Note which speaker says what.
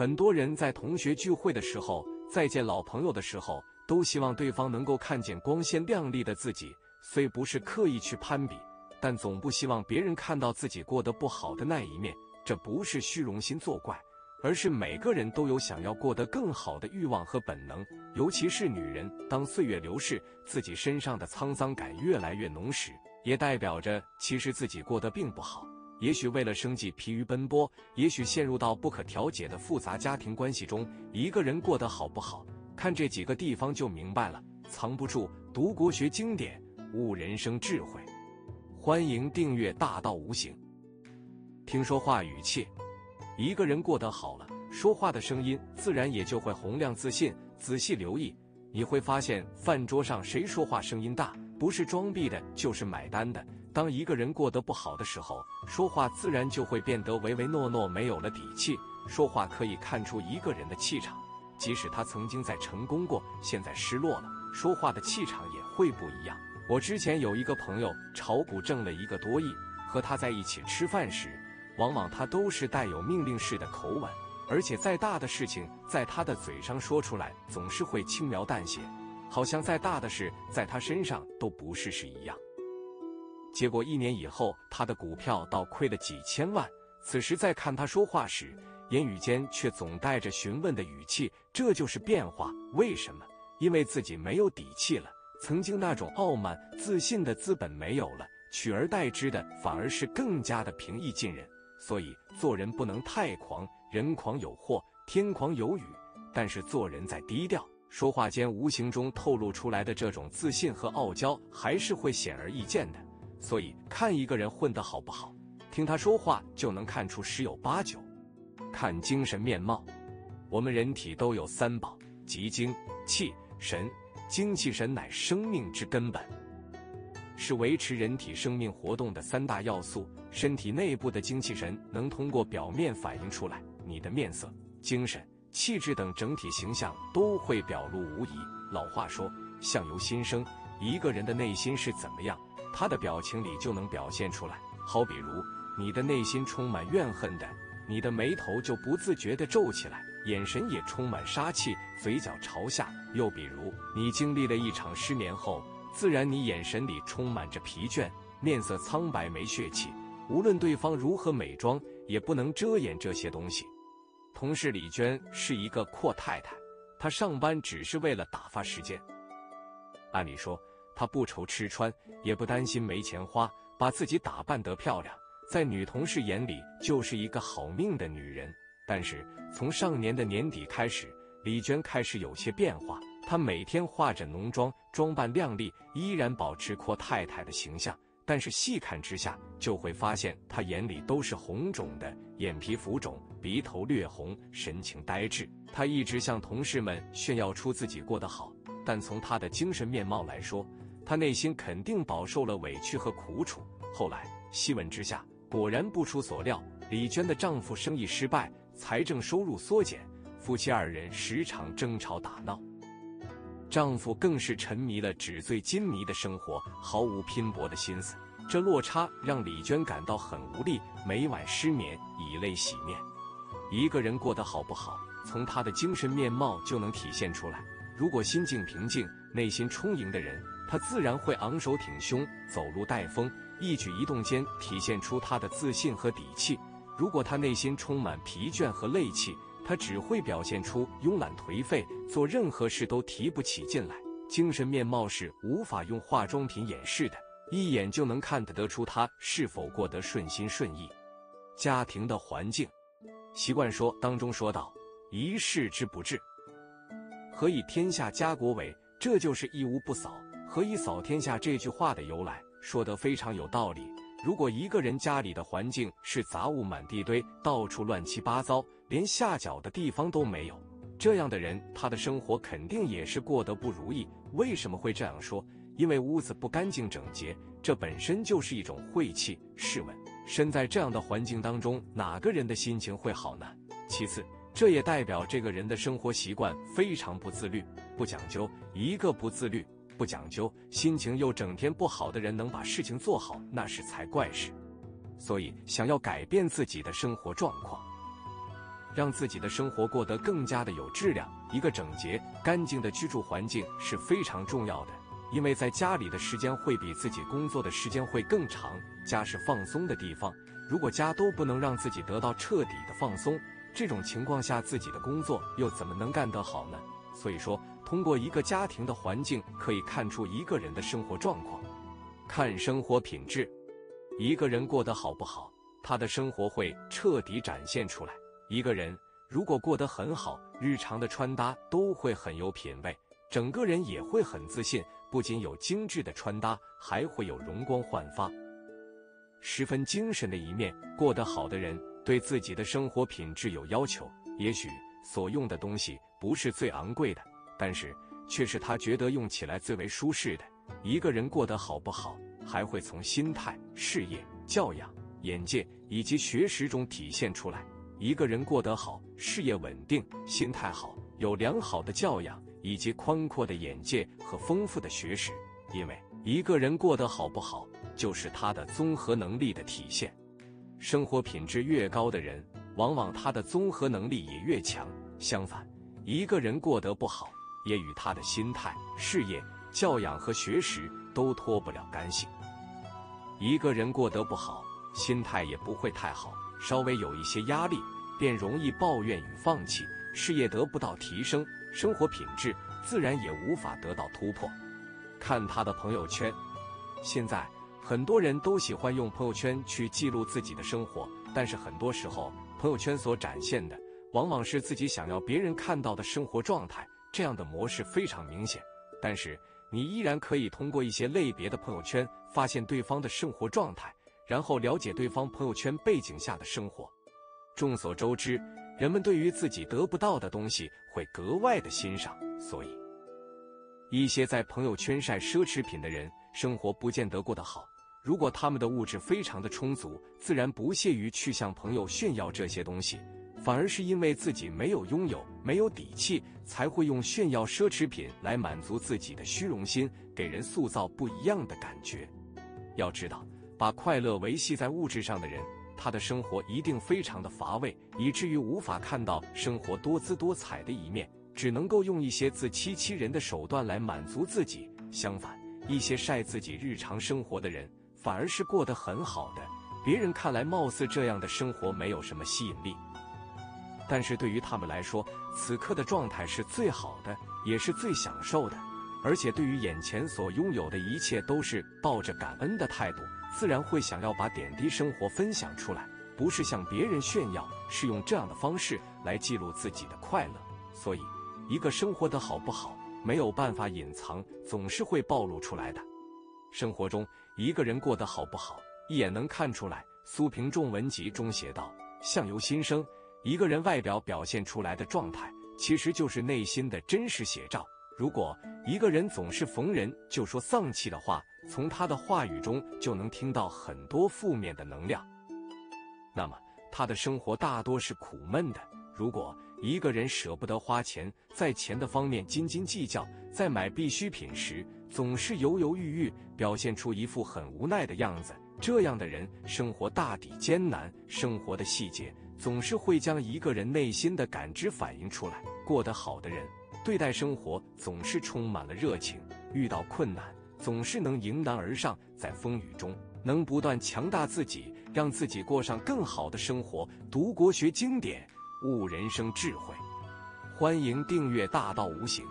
Speaker 1: 很多人在同学聚会的时候，再见老朋友的时候，都希望对方能够看见光鲜亮丽的自己。虽不是刻意去攀比，但总不希望别人看到自己过得不好的那一面。这不是虚荣心作怪，而是每个人都有想要过得更好的欲望和本能。尤其是女人，当岁月流逝，自己身上的沧桑感越来越浓时，也代表着其实自己过得并不好。也许为了生计疲于奔波，也许陷入到不可调解的复杂家庭关系中。一个人过得好不好，看这几个地方就明白了。藏不住，读国学经典，悟人生智慧。欢迎订阅《大道无形》。听说话语气，一个人过得好了，说话的声音自然也就会洪亮自信。仔细留意，你会发现饭桌上谁说话声音大，不是装逼的，就是买单的。当一个人过得不好的时候，说话自然就会变得唯唯诺诺，没有了底气。说话可以看出一个人的气场，即使他曾经在成功过，现在失落了，说话的气场也会不一样。我之前有一个朋友炒股挣了一个多亿，和他在一起吃饭时。往往他都是带有命令式的口吻，而且再大的事情在他的嘴上说出来，总是会轻描淡写，好像再大的事在他身上都不是事一样。结果一年以后，他的股票倒亏了几千万。此时再看他说话时，言语间却总带着询问的语气，这就是变化。为什么？因为自己没有底气了，曾经那种傲慢自信的资本没有了，取而代之的反而是更加的平易近人。所以做人不能太狂，人狂有祸，天狂有雨。但是做人在低调，说话间无形中透露出来的这种自信和傲娇，还是会显而易见的。所以看一个人混得好不好，听他说话就能看出十有八九。看精神面貌，我们人体都有三宝，即精、气、神。精气神乃生命之根本。是维持人体生命活动的三大要素。身体内部的精气神能通过表面反映出来，你的面色、精神、气质等整体形象都会表露无遗。老话说“相由心生”，一个人的内心是怎么样，他的表情里就能表现出来。好比如你的内心充满怨恨的，你的眉头就不自觉地皱起来，眼神也充满杀气，嘴角朝下。又比如你经历了一场失眠后。自然，你眼神里充满着疲倦，面色苍白，没血气。无论对方如何美妆，也不能遮掩这些东西。同事李娟是一个阔太太，她上班只是为了打发时间。按理说，她不愁吃穿，也不担心没钱花，把自己打扮得漂亮，在女同事眼里就是一个好命的女人。但是从上年的年底开始，李娟开始有些变化。她每天化着浓妆，装扮靓丽，依然保持阔太太的形象。但是细看之下，就会发现她眼里都是红肿的，眼皮浮肿，鼻头略红，神情呆滞。她一直向同事们炫耀出自己过得好，但从她的精神面貌来说，她内心肯定饱受了委屈和苦楚。后来细问之下，果然不出所料，李娟的丈夫生意失败，财政收入缩减，夫妻二人时常争吵打闹。丈夫更是沉迷了纸醉金迷的生活，毫无拼搏的心思。这落差让李娟感到很无力，每晚失眠，以泪洗面。一个人过得好不好，从他的精神面貌就能体现出来。如果心境平静，内心充盈的人，他自然会昂首挺胸，走路带风，一举一动间体现出他的自信和底气。如果他内心充满疲倦和累气，他只会表现出慵懒颓废，做任何事都提不起劲来，精神面貌是无法用化妆品掩饰的，一眼就能看得得出他是否过得顺心顺意。家庭的环境，习惯说当中说到：“一事之不治，何以天下家国为？”这就是一屋不扫，何以扫天下这句话的由来，说得非常有道理。如果一个人家里的环境是杂物满地堆，到处乱七八糟，连下脚的地方都没有，这样的人，他的生活肯定也是过得不如意。为什么会这样说？因为屋子不干净整洁，这本身就是一种晦气。试问，身在这样的环境当中，哪个人的心情会好呢？其次，这也代表这个人的生活习惯非常不自律、不讲究。一个不自律。不讲究，心情又整天不好的人，能把事情做好，那是才怪事。所以，想要改变自己的生活状况，让自己的生活过得更加的有质量。一个整洁、干净的居住环境是非常重要的，因为在家里的时间会比自己工作的时间会更长。家是放松的地方，如果家都不能让自己得到彻底的放松，这种情况下自己的工作又怎么能干得好呢？所以说，通过一个家庭的环境可以看出一个人的生活状况，看生活品质。一个人过得好不好，他的生活会彻底展现出来。一个人如果过得很好，日常的穿搭都会很有品味，整个人也会很自信。不仅有精致的穿搭，还会有容光焕发、十分精神的一面。过得好的人对自己的生活品质有要求，也许所用的东西不是最昂贵的，但是却是他觉得用起来最为舒适的。一个人过得好不好？还会从心态、事业、教养、眼界以及学识中体现出来。一个人过得好，事业稳定，心态好，有良好的教养以及宽阔的眼界和丰富的学识。因为一个人过得好不好，就是他的综合能力的体现。生活品质越高的人，往往他的综合能力也越强。相反，一个人过得不好，也与他的心态、事业、教养和学识都脱不了干系。一个人过得不好，心态也不会太好，稍微有一些压力，便容易抱怨与放弃，事业得不到提升，生活品质自然也无法得到突破。看他的朋友圈，现在很多人都喜欢用朋友圈去记录自己的生活，但是很多时候，朋友圈所展现的往往是自己想要别人看到的生活状态，这样的模式非常明显。但是，你依然可以通过一些类别的朋友圈发现对方的生活状态，然后了解对方朋友圈背景下的生活。众所周知，人们对于自己得不到的东西会格外的欣赏，所以一些在朋友圈晒奢侈品的人，生活不见得过得好。如果他们的物质非常的充足，自然不屑于去向朋友炫耀这些东西。反而是因为自己没有拥有、没有底气，才会用炫耀奢侈品来满足自己的虚荣心，给人塑造不一样的感觉。要知道，把快乐维系在物质上的人，他的生活一定非常的乏味，以至于无法看到生活多姿多彩的一面，只能够用一些自欺欺人的手段来满足自己。相反，一些晒自己日常生活的人，反而是过得很好的。别人看来，貌似这样的生活没有什么吸引力。但是对于他们来说，此刻的状态是最好的，也是最享受的，而且对于眼前所拥有的一切都是抱着感恩的态度，自然会想要把点滴生活分享出来，不是向别人炫耀，是用这样的方式来记录自己的快乐。所以，一个生活的好不好，没有办法隐藏，总是会暴露出来的。生活中，一个人过得好不好，一眼能看出来。苏平仲文集中写道：“相由心生。”一个人外表表现出来的状态，其实就是内心的真实写照。如果一个人总是逢人就说丧气的话，从他的话语中就能听到很多负面的能量，那么他的生活大多是苦闷的。如果一个人舍不得花钱，在钱的方面斤斤计较，在买必需品时总是犹犹豫豫，表现出一副很无奈的样子，这样的人生活大抵艰难。生活的细节。总是会将一个人内心的感知反映出来。过得好的人，对待生活总是充满了热情，遇到困难总是能迎难而上，在风雨中能不断强大自己，让自己过上更好的生活。读国学经典，悟人生智慧。欢迎订阅《大道无形》，